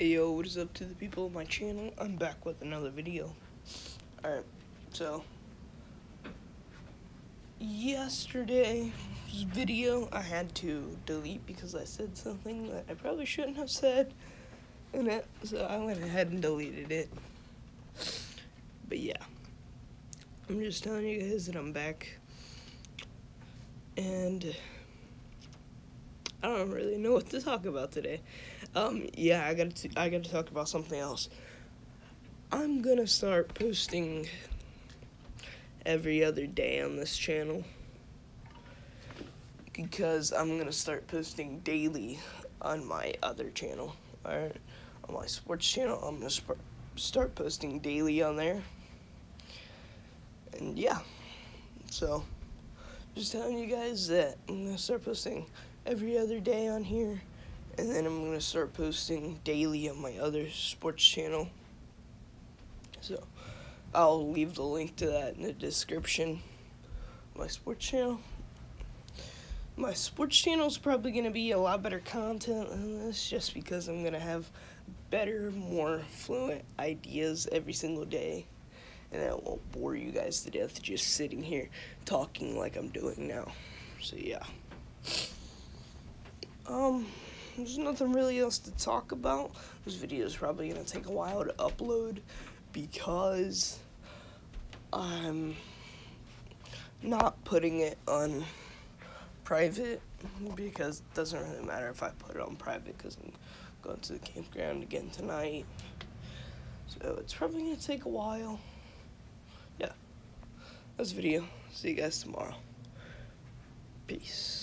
Hey yo, what is up to the people of my channel? I'm back with another video. Alright, so yesterday's video I had to delete because I said something that I probably shouldn't have said in it, so I went ahead and deleted it. But yeah, I'm just telling you guys that I'm back, and I don't really know what to talk about today. Um, yeah, I gotta t- I gotta talk about something else. I'm gonna start posting every other day on this channel because I'm gonna start posting daily on my other channel. Alright, on my sports channel, I'm gonna sp- start posting daily on there. And yeah, so just telling you guys that I'm gonna start posting every other day on here, and then I'm gonna start posting daily on my other sports channel. So I'll leave the link to that in the description. My sports channel. My sports channel is probably gonna be a lot better content than this, just because I'm gonna have better, more fluent ideas every single day and I won't bore you guys to death just sitting here talking like I'm doing now. So yeah. Um, there's nothing really else to talk about. This video is probably gonna take a while to upload because I'm not putting it on private because it doesn't really matter if I put it on private because I'm going to the campground again tonight. So it's probably gonna take a while yeah, that's video. See you guys tomorrow. Peace.